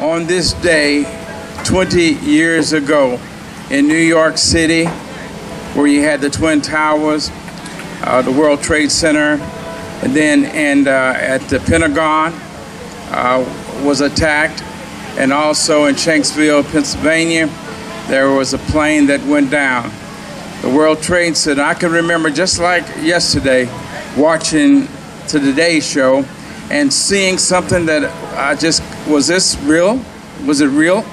on this day 20 years ago in New York City, where you had the Twin Towers, uh, the World Trade Center, and then and uh, at the Pentagon uh, was attacked, and also in Shanksville, Pennsylvania, there was a plane that went down. The World Trade Center. I can remember just like yesterday, watching to Today Show and seeing something that I just was this real? Was it real?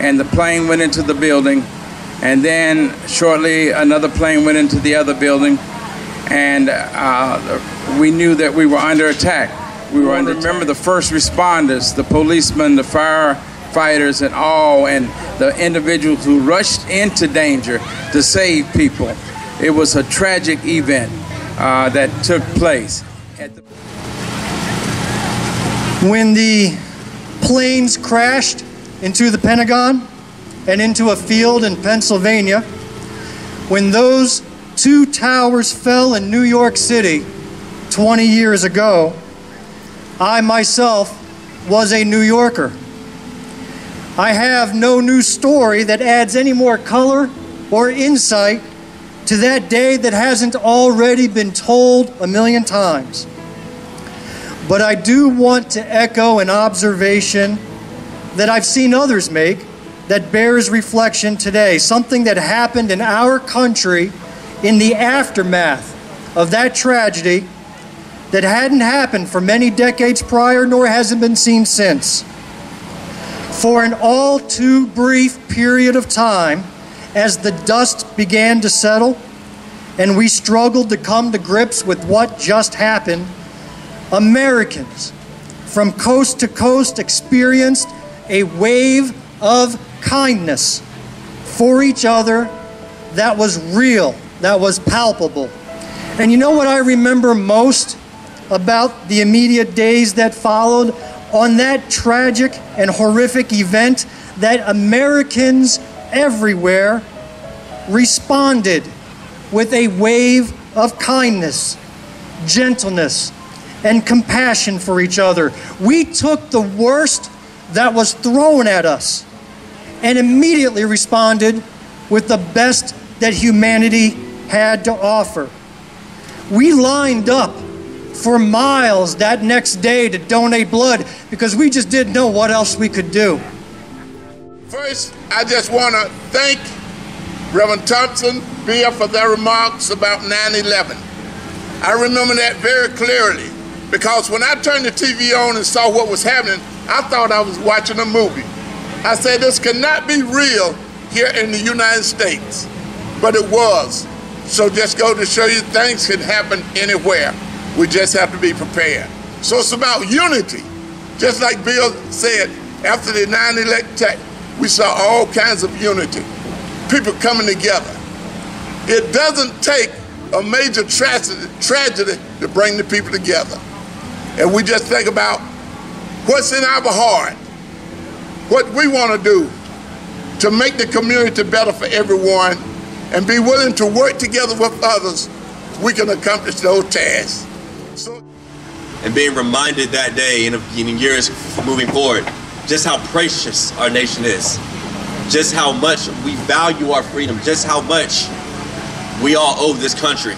And the plane went into the building, and then shortly another plane went into the other building, and uh, we knew that we were under attack. We were under. Remember the first responders, the policemen, the firefighters, and all, and the individuals who rushed into danger to save people. It was a tragic event uh, that took place. When the planes crashed into the Pentagon and into a field in Pennsylvania, when those two towers fell in New York City 20 years ago, I myself was a New Yorker. I have no new story that adds any more color or insight to that day that hasn't already been told a million times. But I do want to echo an observation that I've seen others make that bears reflection today, something that happened in our country in the aftermath of that tragedy that hadn't happened for many decades prior nor hasn't been seen since. For an all too brief period of time, as the dust began to settle and we struggled to come to grips with what just happened, Americans from coast to coast experienced a wave of kindness for each other that was real, that was palpable. And you know what I remember most about the immediate days that followed on that tragic and horrific event? That Americans everywhere responded with a wave of kindness, gentleness, and compassion for each other. We took the worst that was thrown at us and immediately responded with the best that humanity had to offer. We lined up for miles that next day to donate blood because we just didn't know what else we could do. First, I just want to thank Reverend Thompson Beer for their remarks about 9 11. I remember that very clearly. Because when I turned the TV on and saw what was happening, I thought I was watching a movie. I said, this cannot be real here in the United States. But it was. So just go to show you things can happen anywhere. We just have to be prepared. So it's about unity. Just like Bill said, after the 9-11 attack, we saw all kinds of unity. People coming together. It doesn't take a major tragedy, tragedy to bring the people together and we just think about what's in our heart, what we want to do to make the community better for everyone, and be willing to work together with others, we can accomplish those tasks. So and being reminded that day in, in years moving forward, just how precious our nation is, just how much we value our freedom, just how much we all owe this country.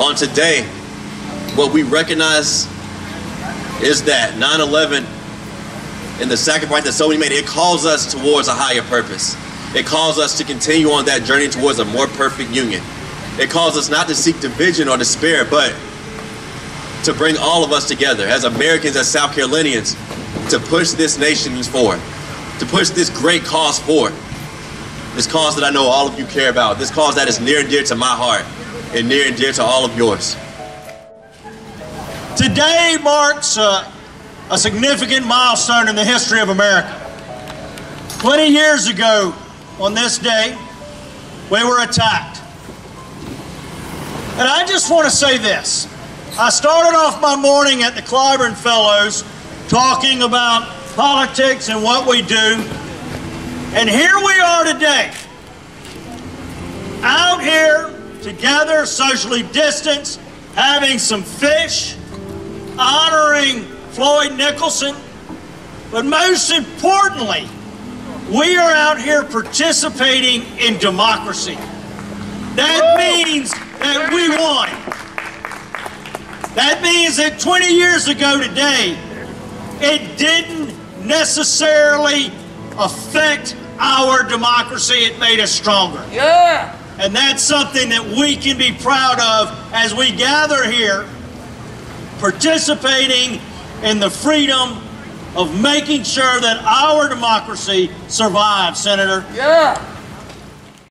On today, what we recognize is that 9-11 and the sacrifice that so many made, it calls us towards a higher purpose. It calls us to continue on that journey towards a more perfect union. It calls us not to seek division or despair, but to bring all of us together as Americans, as South Carolinians, to push this nation forward, to push this great cause forward. This cause that I know all of you care about, this cause that is near and dear to my heart and near and dear to all of yours. Today marks a, a significant milestone in the history of America. 20 years ago, on this day, we were attacked. And I just want to say this. I started off my morning at the Clyburn Fellows talking about politics and what we do. And here we are today, out here together, socially distanced, having some fish, honoring Floyd Nicholson, But most importantly, we are out here participating in democracy. That means that we won. That means that 20 years ago today, it didn't necessarily affect our democracy. It made us stronger. Yeah. And that's something that we can be proud of as we gather here, participating in the freedom of making sure that our democracy survives, Senator. Yeah.